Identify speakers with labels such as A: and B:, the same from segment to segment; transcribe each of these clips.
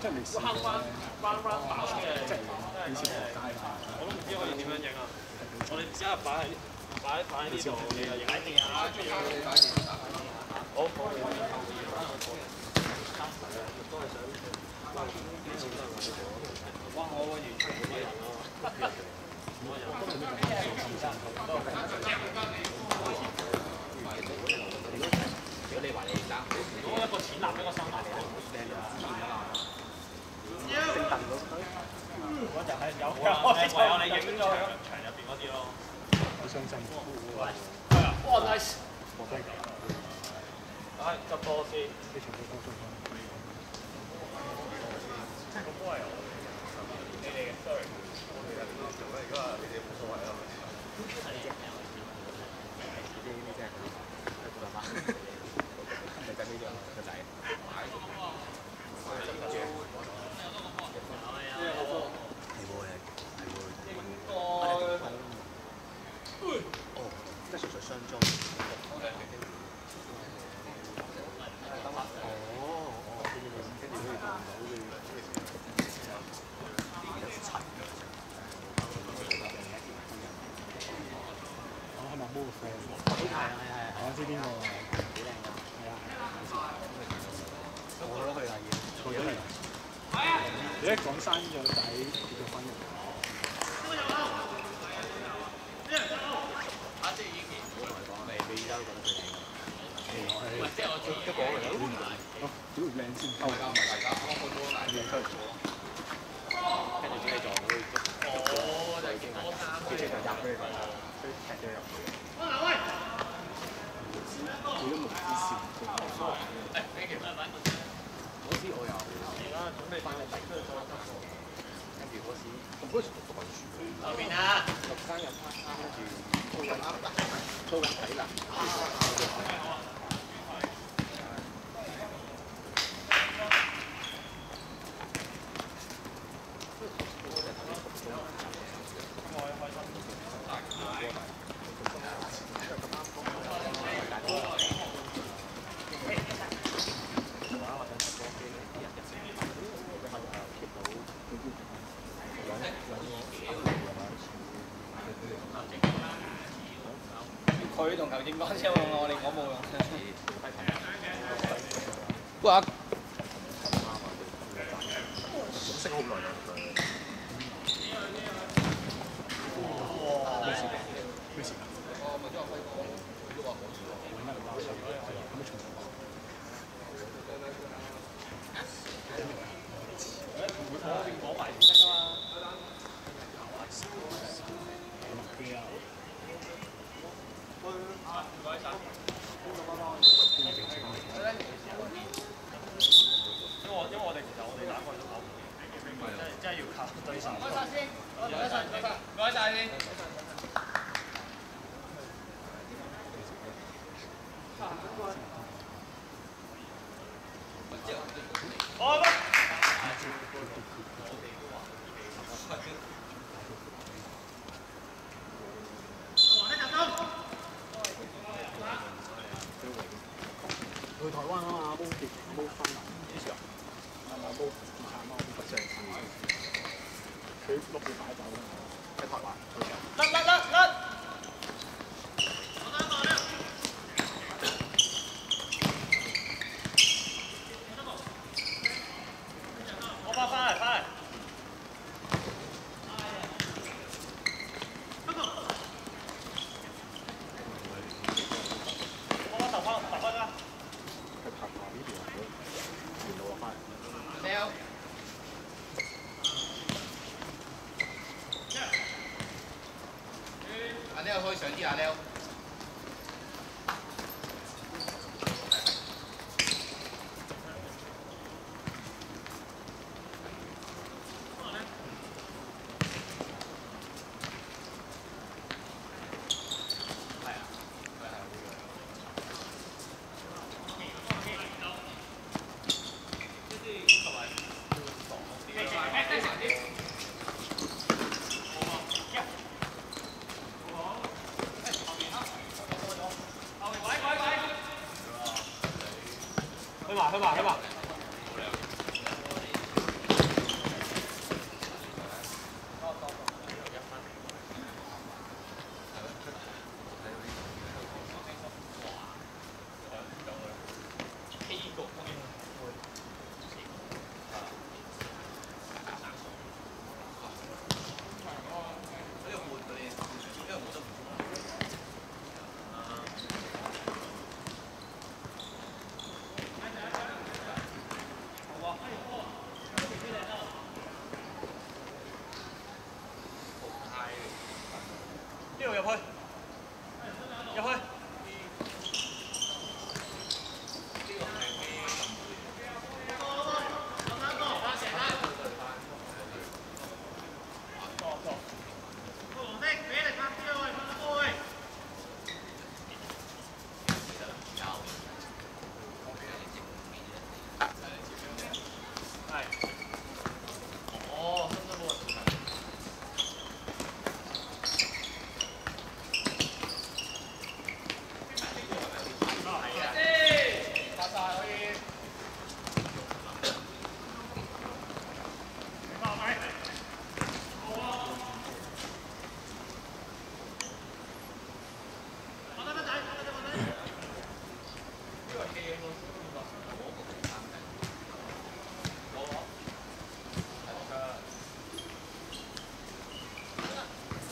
A: 即係未試過咧，即係以前學街嘛，
B: 我都唔知可以點樣影啊！我哋只係擺喺擺擺喺呢度，影喺地下。好。哇！我完全冇乜人咯。
C: 如果，
B: 一個淺藍一個深藍嚟咧，
A: 升凳咯，
B: 我就係有有唯有你影咗喺場入邊嗰啲咯。
A: 好傷心。
B: 哇！nice，
A: 我真係
B: 唉，執波先。
A: 非常之高傷心。
B: 個波係我你哋嘅，sorry。
C: 你仔呢張個仔。哦，即係純粹雙中。哦，哦，跟住跟住可以當到
A: 我係咪毛個 friend？
C: 係啊係啊
A: 我知邊個啊？
C: 幾靚㗎。
A: 係啊，
C: 我攞佢啦已經。
A: 錯咗嚟。你一講生咗仔結咗婚嘅，
C: 未未收覺得佢靚。
A: 係
C: 即係我一講嚟，
A: 屌靚先
C: 交埋大家，啱啱開波大
A: 靚溝。
C: 跟住自己撞到佢。哦，就已經係。跟住就入俾佢，踢咗入去。
A: 佢都無知線。
C: 嗰時我又而家準備翻嚟第二個跟住嗰時咁嗰時讀讀緊書，後邊啊，讀生日 part time，跟住操緊操緊體能。
B: 佢同球證講啫嘛，我哋我冇用。
C: 哇！
A: 識好耐啦，佢。咩事？咩事？咁咪重頭。
B: 講埋先得㗎嘛。唔該晒。因為我因為我哋其實我哋打過都跑唔掂，真係真係要靠對手。唔該晒先，唔該晒，唔該晒，唔該晒先。好啦。
A: 去台灣啊嘛，煲碟煲翻嚟，幾時啊？啊煲自產貓不上市，佢六月擺酒啊嘛，喺台灣。
B: 甩甩甩甩！我翻翻嚟翻嚟。我翻頭翻頭翻啦。
A: 佢拍下呢條沿路落翻嚟。
C: 喵！阿 Leo 可以上啲
B: 阿 l。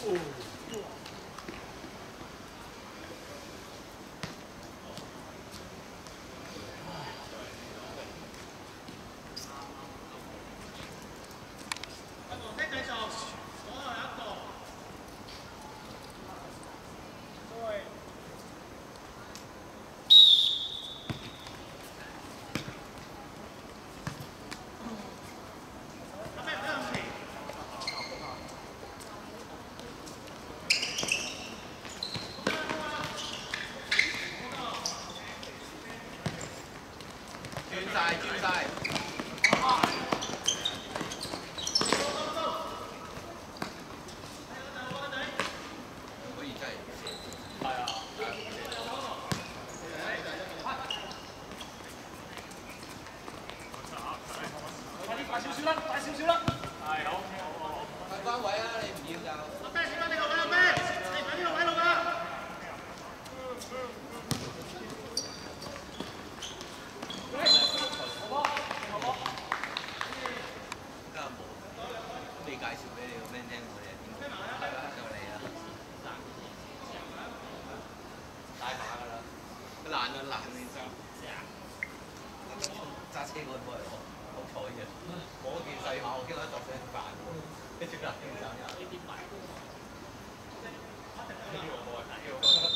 C: Ooh. Chuyên. 懒啊
B: 懒，你
C: 知？揸车我个系我，好彩嘅。我件细下，我见到作声扮，你做咩？你点办？呢啲我
B: 冇啊，
A: 呢个。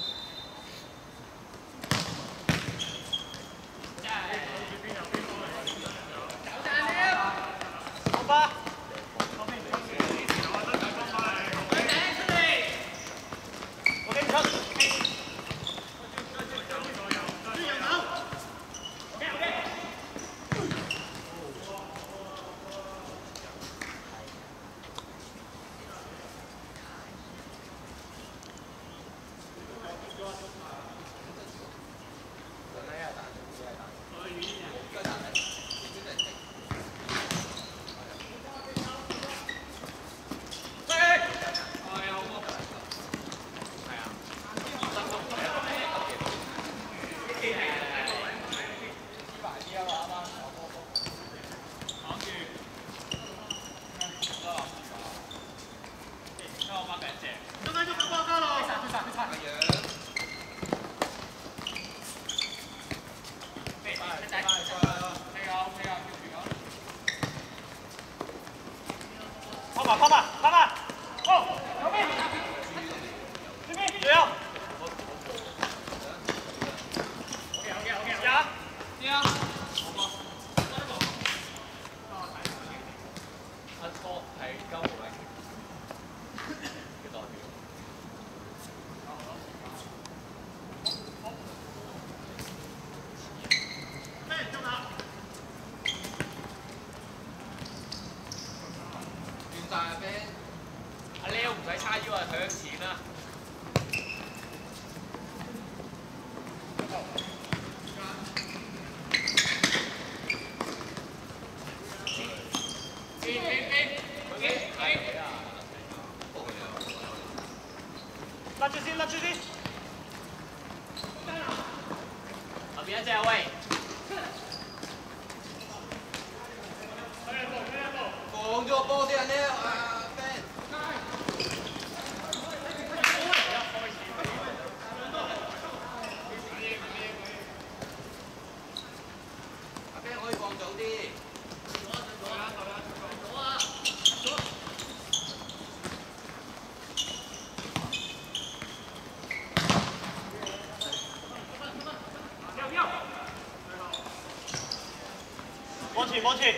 B: 夸吧不去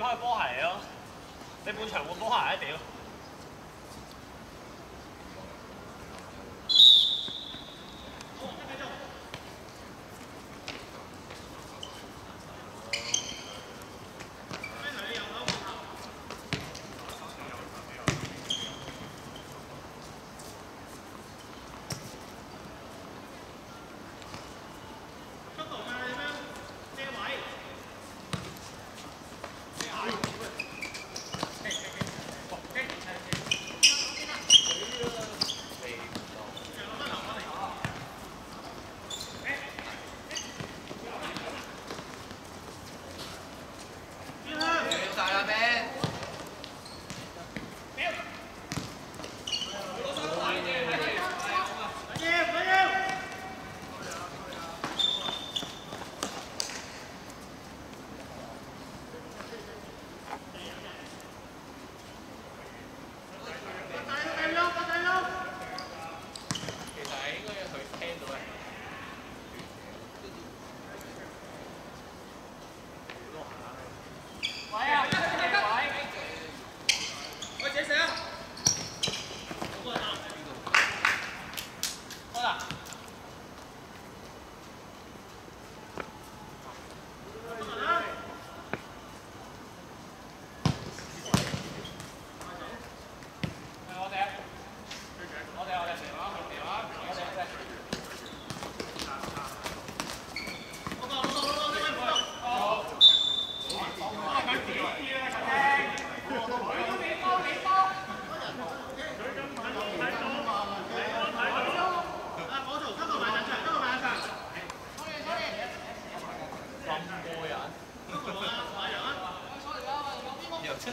B: 你翻去波鞋嚟咯，你半場換波鞋啊屌！
D: 呢